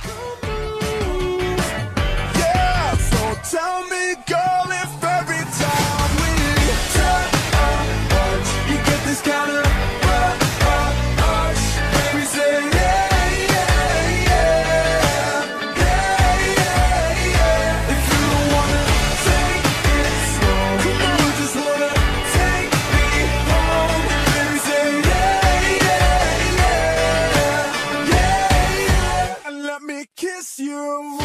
Yeah, me kiss you.